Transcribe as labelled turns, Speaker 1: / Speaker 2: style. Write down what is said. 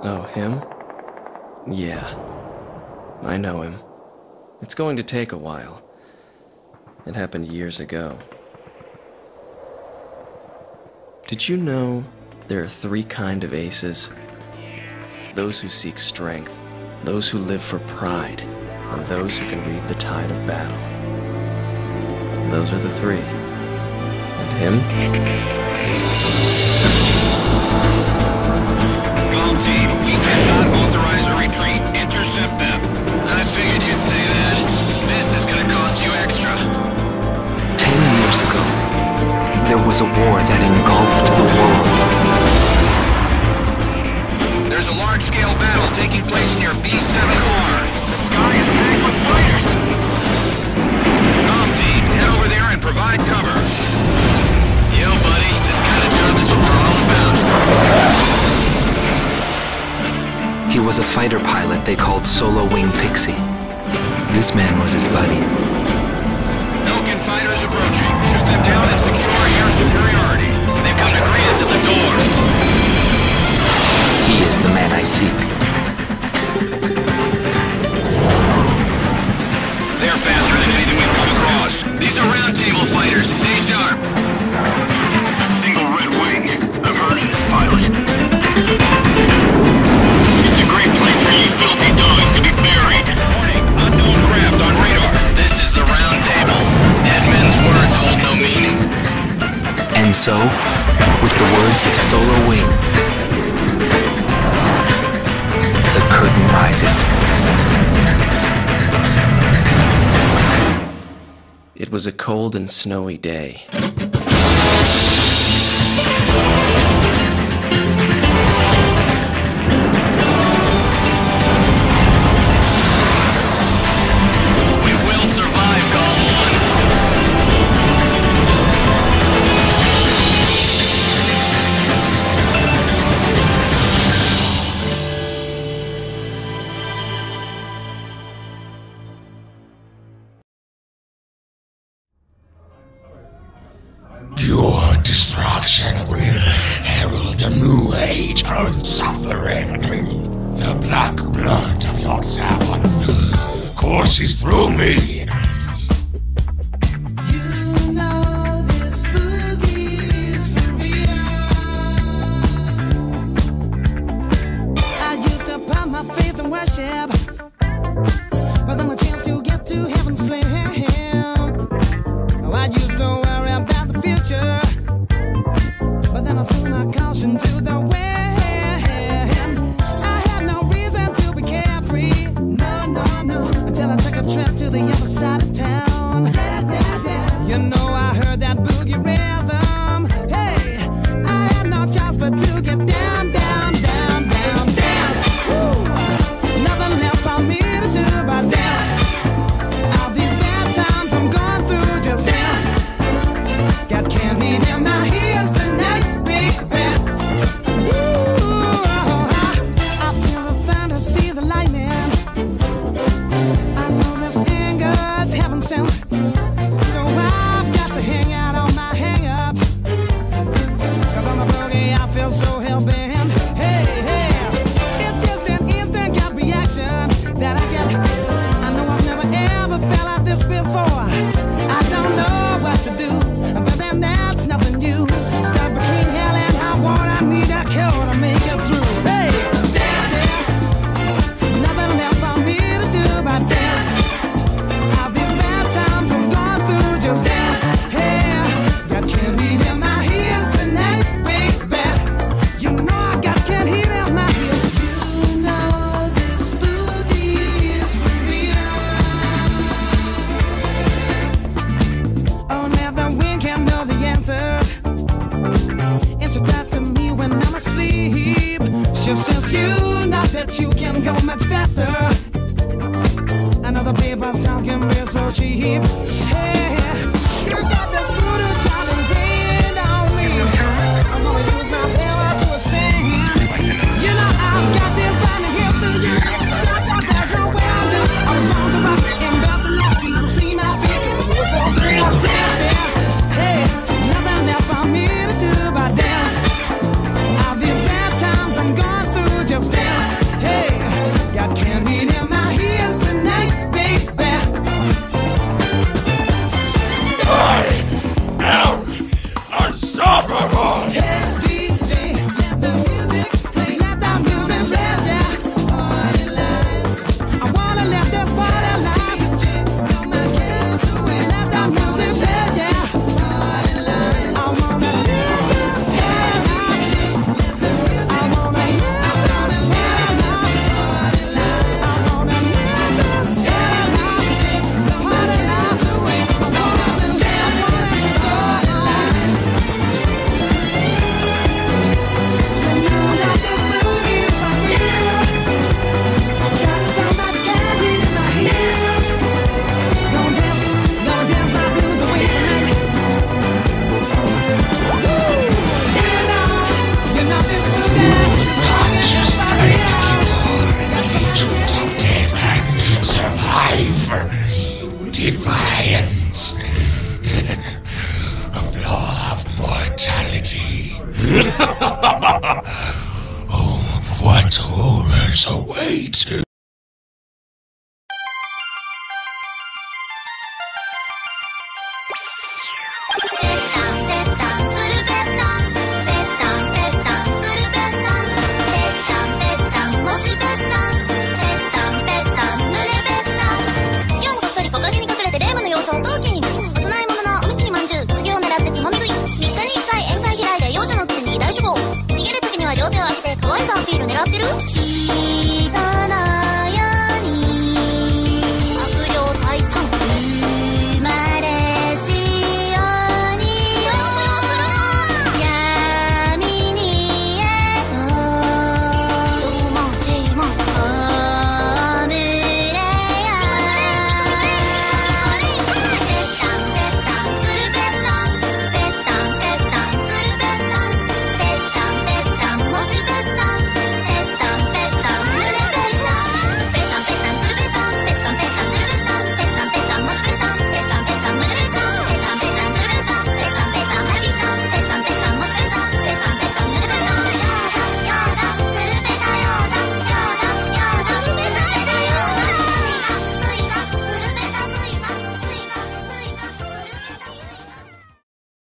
Speaker 1: Oh, him? Yeah. I know him. It's going to take a while. It happened years ago. Did you know there are three kind of aces? Those who seek strength, those who live for pride, and those who can read the tide of battle. Those are the three. And him?
Speaker 2: was a fighter pilot they called Solo Wing Pixie. This man was his buddy.
Speaker 3: And
Speaker 2: so, with the words of Solo Wing, the curtain rises.
Speaker 1: It was a cold and snowy day.
Speaker 4: Your destruction will herald a new age of suffering. The black blood of Yogg-Saron courses through me
Speaker 5: But then I threw my caution to the wind. I had no reason to be carefree. No, no, no. Until I took a trip to the other side of town. Yeah, yeah, yeah. You know I. myself. you can go much faster. Another paper's talking real so cheap.
Speaker 4: Oh, what horrors await?